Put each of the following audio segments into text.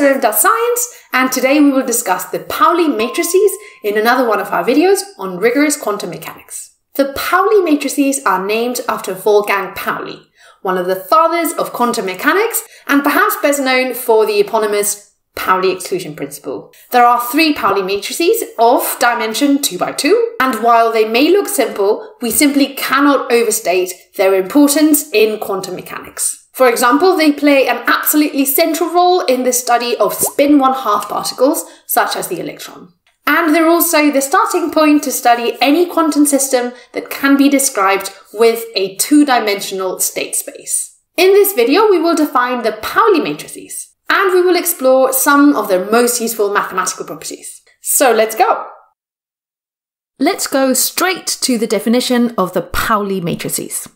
Professor of Data Science, and today we will discuss the Pauli matrices in another one of our videos on rigorous quantum mechanics. The Pauli matrices are named after Wolfgang Pauli, one of the fathers of quantum mechanics, and perhaps best known for the eponymous Pauli exclusion principle. There are three Pauli matrices of dimension 2 by 2, and while they may look simple, we simply cannot overstate their importance in quantum mechanics. For example, they play an absolutely central role in the study of spin one half particles, such as the electron. And they're also the starting point to study any quantum system that can be described with a two-dimensional state space. In this video, we will define the Pauli matrices, and we will explore some of their most useful mathematical properties. So let's go! Let's go straight to the definition of the Pauli matrices.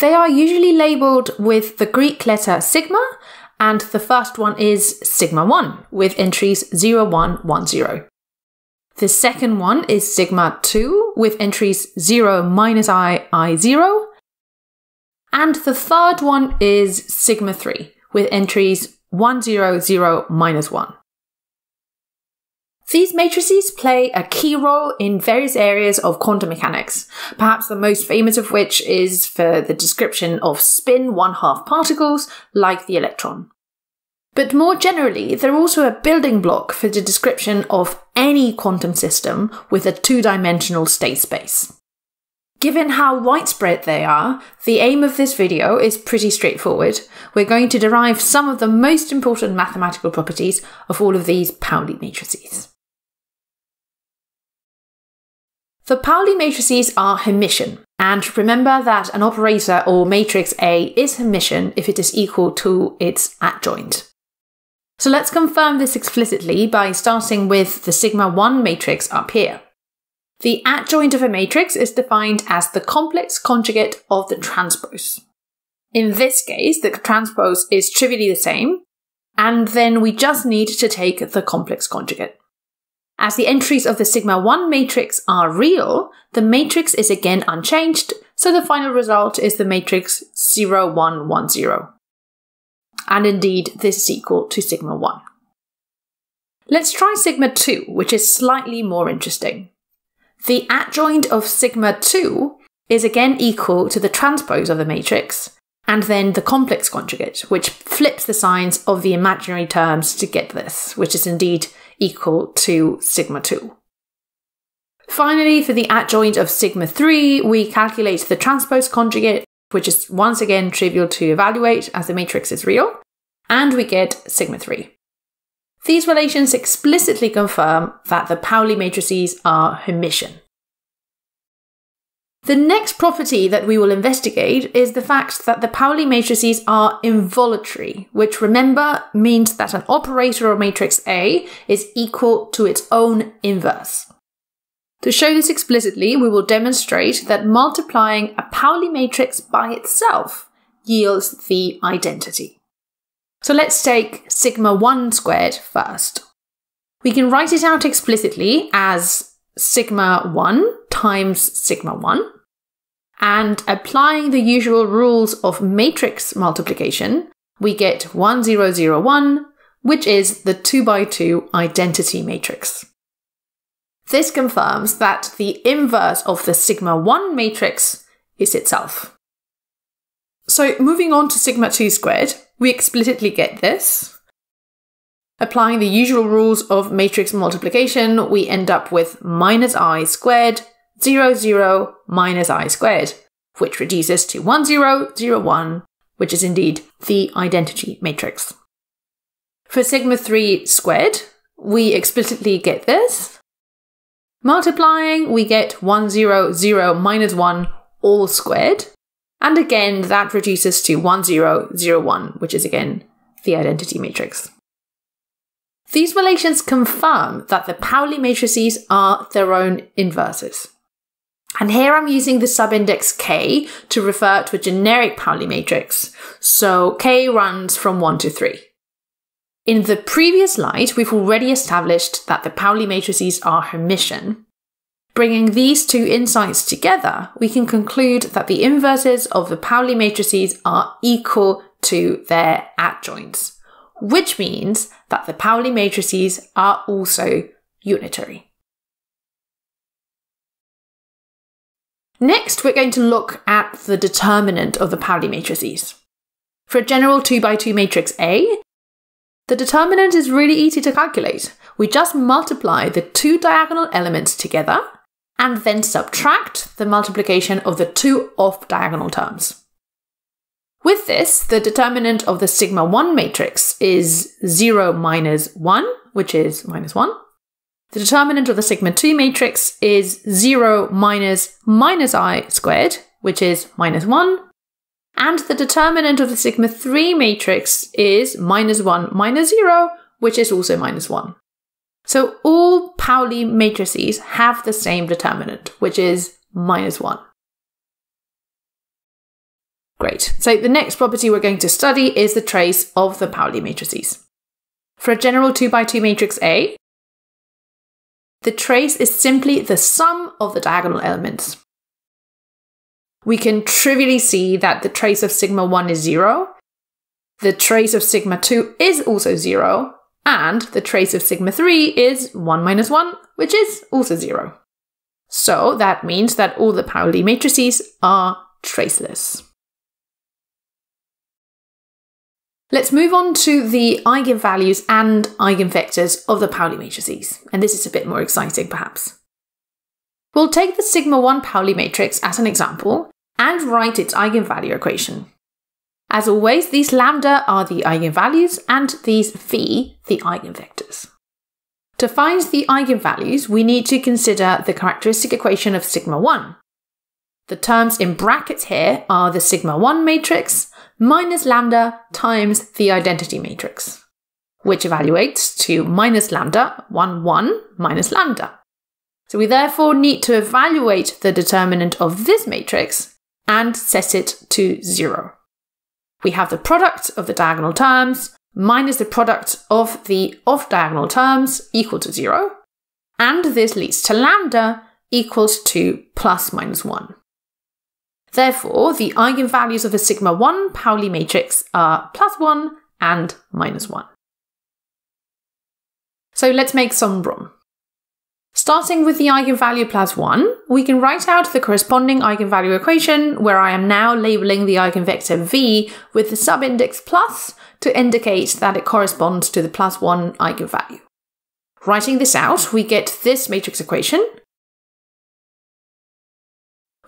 They are usually labelled with the Greek letter sigma, and the first one is sigma 1 with entries 0, 1, 1, 0. The second one is sigma 2 with entries 0, minus i, i 0. And the third one is sigma 3 with entries 1, 0, 0, minus 1. These matrices play a key role in various areas of quantum mechanics, perhaps the most famous of which is for the description of spin one-half particles like the electron. But more generally, they're also a building block for the description of any quantum system with a two-dimensional state space. Given how widespread they are, the aim of this video is pretty straightforward. We're going to derive some of the most important mathematical properties of all of these Pauli matrices. The Pauli matrices are Hermitian, and remember that an operator or matrix A is Hermitian if it is equal to its adjoint. So let's confirm this explicitly by starting with the sigma 1 matrix up here. The adjoint of a matrix is defined as the complex conjugate of the transpose. In this case, the transpose is trivially the same, and then we just need to take the complex conjugate. As the entries of the sigma 1 matrix are real, the matrix is again unchanged, so the final result is the matrix 0, 1, 1, 0. And indeed, this is equal to sigma 1. Let's try sigma 2, which is slightly more interesting. The adjoint of sigma 2 is again equal to the transpose of the matrix, and then the complex conjugate, which flips the signs of the imaginary terms to get this, which is indeed equal to sigma 2. Finally, for the adjoint of sigma 3, we calculate the transpose conjugate, which is once again trivial to evaluate as the matrix is real, and we get sigma 3. These relations explicitly confirm that the Pauli matrices are Hermitian. The next property that we will investigate is the fact that the Pauli matrices are involutory, which remember means that an operator of matrix A is equal to its own inverse. To show this explicitly, we will demonstrate that multiplying a Pauli matrix by itself yields the identity. So let's take sigma 1 squared first. We can write it out explicitly as sigma 1 times sigma 1 and applying the usual rules of matrix multiplication, we get 1001, which is the 2 by 2 identity matrix. This confirms that the inverse of the sigma 1 matrix is itself. So moving on to sigma 2 squared, we explicitly get this. Applying the usual rules of matrix multiplication, we end up with minus i squared 0, 0, minus i squared, which reduces to 1, 0, 0, 1, which is indeed the identity matrix. For sigma 3 squared, we explicitly get this. Multiplying, we get 1, 0, 0, minus 1 all squared. And again, that reduces to 1, 0, 0, 1, which is again the identity matrix. These relations confirm that the Pauli matrices are their own inverses. And here I'm using the subindex k to refer to a generic Pauli matrix. So k runs from 1 to 3. In the previous slide, we've already established that the Pauli matrices are Hermitian. Bringing these two insights together, we can conclude that the inverses of the Pauli matrices are equal to their adjoints, which means that the Pauli matrices are also unitary. Next, we're going to look at the determinant of the Pauli matrices. For a general 2 by 2 matrix A, the determinant is really easy to calculate. We just multiply the two diagonal elements together and then subtract the multiplication of the two off diagonal terms. With this, the determinant of the sigma 1 matrix is 0 minus 1, which is minus 1. The determinant of the sigma 2 matrix is 0 minus minus i squared, which is minus 1. And the determinant of the sigma 3 matrix is minus 1 minus 0, which is also minus 1. So all Pauli matrices have the same determinant, which is minus 1. Great. So the next property we're going to study is the trace of the Pauli matrices. For a general 2 by 2 matrix A, the trace is simply the sum of the diagonal elements. We can trivially see that the trace of sigma 1 is 0, the trace of sigma 2 is also 0, and the trace of sigma 3 is 1 minus 1, which is also 0. So that means that all the Pauli matrices are traceless. Let's move on to the eigenvalues and eigenvectors of the Pauli matrices, and this is a bit more exciting perhaps. We'll take the sigma 1 Pauli matrix as an example and write its eigenvalue equation. As always, these lambda are the eigenvalues and these v the eigenvectors. To find the eigenvalues, we need to consider the characteristic equation of sigma 1. The terms in brackets here are the sigma 1 matrix minus lambda times the identity matrix, which evaluates to minus lambda, 1, 1, minus lambda. So we therefore need to evaluate the determinant of this matrix and set it to 0. We have the product of the diagonal terms minus the product of the off-diagonal terms equal to 0, and this leads to lambda equals to plus minus 1. Therefore, the eigenvalues of the sigma 1 Pauli matrix are plus 1 and minus 1. So let's make some room. Starting with the eigenvalue plus 1, we can write out the corresponding eigenvalue equation where I am now labeling the eigenvector v with the subindex plus to indicate that it corresponds to the plus 1 eigenvalue. Writing this out, we get this matrix equation,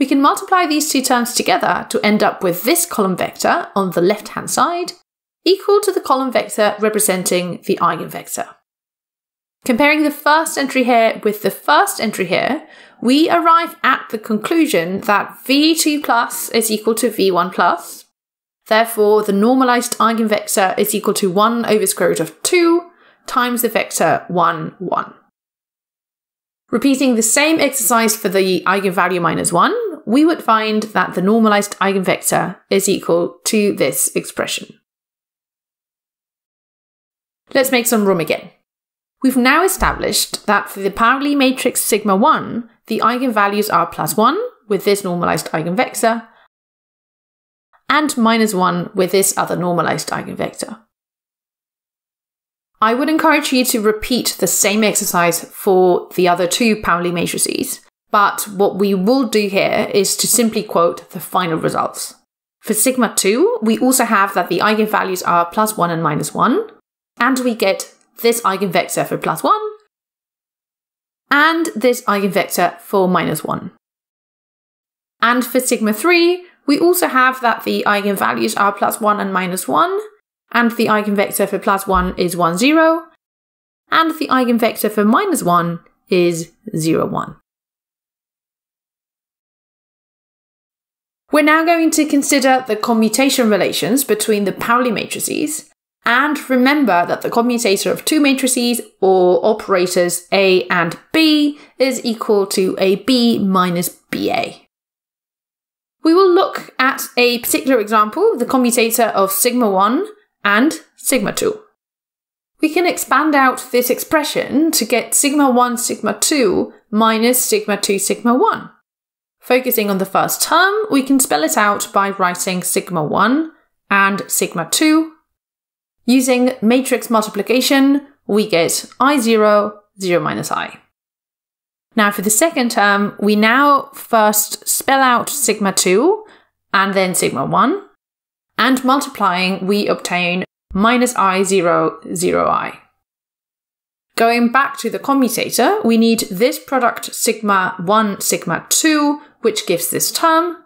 we can multiply these two terms together to end up with this column vector on the left-hand side equal to the column vector representing the eigenvector. Comparing the first entry here with the first entry here, we arrive at the conclusion that v2 plus is equal to v1 plus. Therefore, the normalized eigenvector is equal to 1 over square root of 2 times the vector 1, 1. Repeating the same exercise for the eigenvalue minus 1, we would find that the normalized eigenvector is equal to this expression. Let's make some room again. We've now established that for the Pauli matrix sigma 1, the eigenvalues are plus 1 with this normalized eigenvector and minus 1 with this other normalized eigenvector. I would encourage you to repeat the same exercise for the other two Pauli matrices, but what we will do here is to simply quote the final results. For sigma 2, we also have that the eigenvalues are plus 1 and minus 1, and we get this eigenvector for plus 1, and this eigenvector for minus 1. And for sigma 3, we also have that the eigenvalues are plus 1 and minus 1, and the eigenvector for plus 1 is 1, 0, and the eigenvector for minus 1 is 0, 1. We're now going to consider the commutation relations between the Pauli matrices, and remember that the commutator of two matrices or operators A and B is equal to AB minus BA. We will look at a particular example, the commutator of sigma 1 and sigma 2. We can expand out this expression to get sigma 1 sigma 2 minus sigma 2 sigma 1. Focusing on the first term, we can spell it out by writing sigma 1 and sigma 2 Using matrix multiplication, we get I0, 0 minus I. Now for the second term, we now first spell out sigma 2 and then sigma 1, and multiplying we obtain minus I0, 0i. Going back to the commutator, we need this product sigma 1, sigma 2, which gives this term,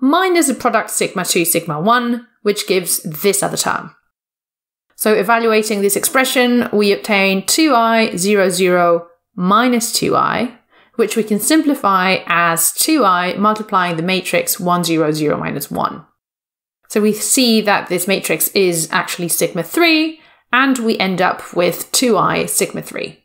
minus the product sigma 2, sigma 1, which gives this other term. So evaluating this expression, we obtain 2i, 0, 0, minus 2i, which we can simplify as 2i multiplying the matrix 1, 0, 0, minus 1. So we see that this matrix is actually sigma 3, and we end up with 2i sigma 3.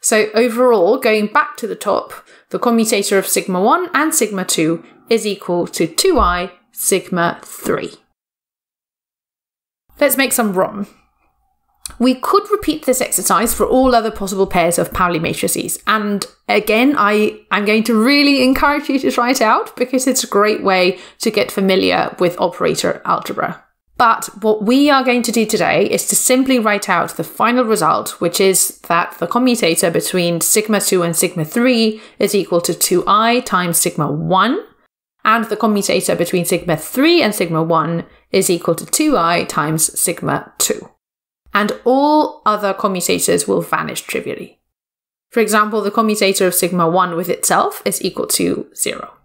So overall, going back to the top, the commutator of sigma 1 and sigma 2 is equal to 2i sigma 3. Let's make some room. We could repeat this exercise for all other possible pairs of Pauli matrices. And again, I, I'm going to really encourage you to try it out because it's a great way to get familiar with operator algebra. But what we are going to do today is to simply write out the final result, which is that the commutator between sigma 2 and sigma 3 is equal to 2i times sigma 1, and the commutator between sigma 3 and sigma 1 is equal to 2i times sigma 2 and all other commutators will vanish trivially. For example, the commutator of sigma 1 with itself is equal to 0.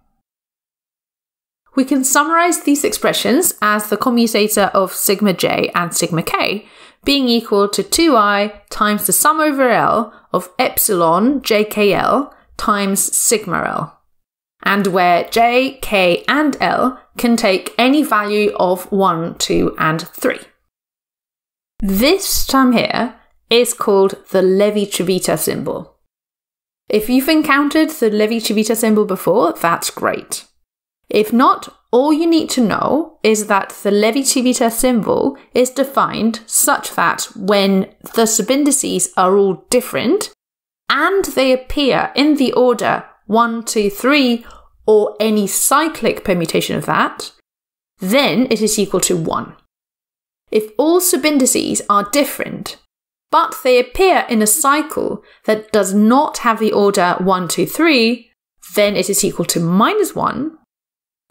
We can summarize these expressions as the commutator of sigma j and sigma k being equal to 2i times the sum over L of epsilon jkl times sigma L, and where j, k, and L can take any value of 1, 2, and 3. This term here is called the Levi-Civita symbol. If you've encountered the Levi-Civita symbol before, that's great. If not, all you need to know is that the Levi-Civita symbol is defined such that when the subindices are all different and they appear in the order 1, 2, 3, or any cyclic permutation of that, then it is equal to 1 if all subindices are different, but they appear in a cycle that does not have the order 1, 2, 3, then it is equal to minus 1,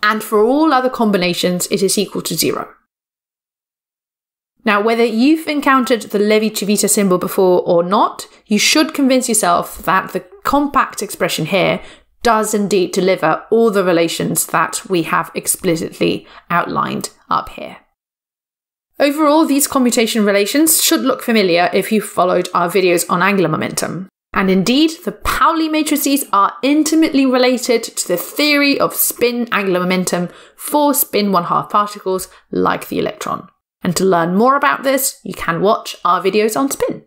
and for all other combinations, it is equal to 0. Now, whether you've encountered the Levi-Civita symbol before or not, you should convince yourself that the compact expression here does indeed deliver all the relations that we have explicitly outlined up here. Overall, these commutation relations should look familiar if you followed our videos on angular momentum. And indeed, the Pauli matrices are intimately related to the theory of spin angular momentum for spin one half particles like the electron. And to learn more about this, you can watch our videos on spin.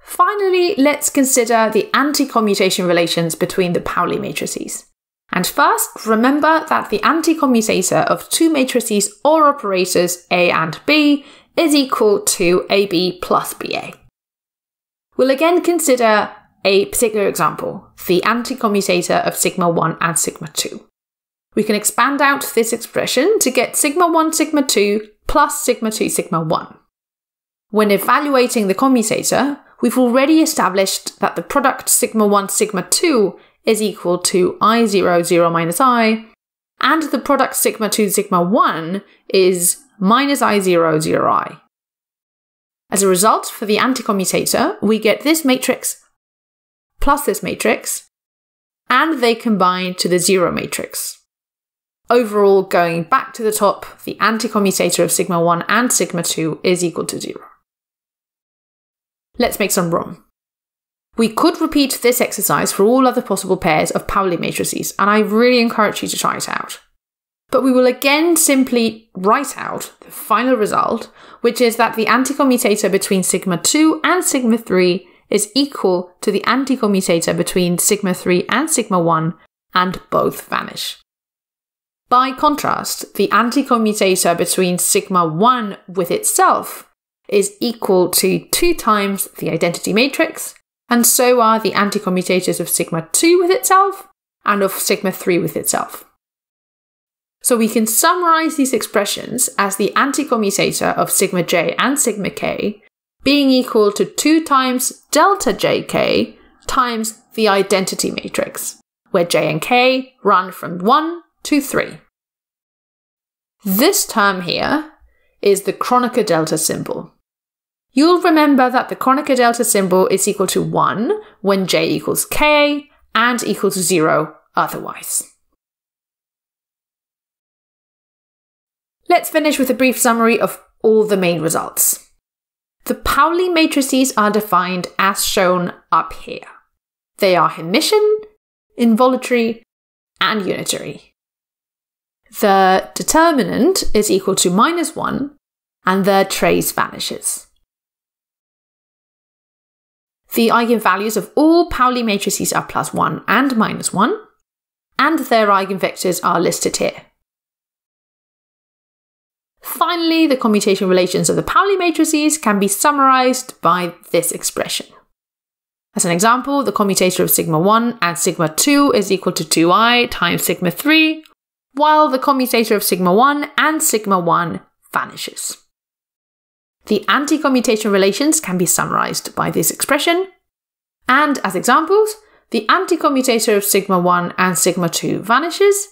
Finally, let's consider the anti-commutation relations between the Pauli matrices. And first, remember that the anti-commutator of two matrices or operators A and B is equal to AB plus BA. We'll again consider a particular example, the anti-commutator of sigma 1 and sigma 2. We can expand out this expression to get sigma 1 sigma 2 plus sigma 2 sigma 1. When evaluating the commutator, we've already established that the product sigma 1 sigma 2 is equal to i0, 0 minus i, and the product sigma 2 sigma 1 is minus i0, 0i. As a result, for the anticommutator, we get this matrix plus this matrix, and they combine to the zero matrix. Overall, going back to the top, the anticommutator of sigma 1 and sigma 2 is equal to 0. Let's make some room. We could repeat this exercise for all other possible pairs of Pauli matrices, and I really encourage you to try it out. But we will again simply write out the final result, which is that the anticommutator between sigma 2 and sigma 3 is equal to the anticommutator between sigma 3 and sigma 1, and both vanish. By contrast, the anticommutator between sigma 1 with itself is equal to 2 times the identity matrix, and so are the anticommutators of sigma 2 with itself and of sigma 3 with itself. So we can summarize these expressions as the anticommutator of sigma j and sigma k being equal to 2 times delta jk times the identity matrix, where j and k run from 1 to 3. This term here is the Kronecker delta symbol. You'll remember that the Kronecker delta symbol is equal to 1 when j equals k and equal to 0 otherwise. Let's finish with a brief summary of all the main results. The Pauli matrices are defined as shown up here. They are Hermitian, involutory, and unitary. The determinant is equal to minus 1, and their trace vanishes. The eigenvalues of all Pauli matrices are plus 1 and minus 1, and their eigenvectors are listed here. Finally, the commutation relations of the Pauli matrices can be summarized by this expression. As an example, the commutator of sigma 1 and sigma 2 is equal to 2i times sigma 3, while the commutator of sigma 1 and sigma 1 vanishes. The anti-commutation relations can be summarized by this expression, and as examples, the anti-commutator of sigma 1 and sigma 2 vanishes,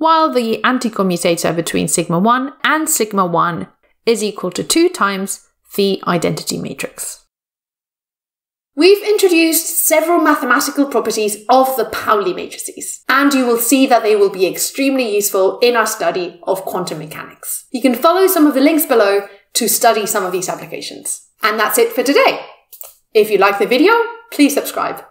while the anticommutator between sigma 1 and sigma 1 is equal to 2 times the identity matrix. We've introduced several mathematical properties of the Pauli matrices, and you will see that they will be extremely useful in our study of quantum mechanics. You can follow some of the links below to study some of these applications. And that's it for today. If you like the video, please subscribe.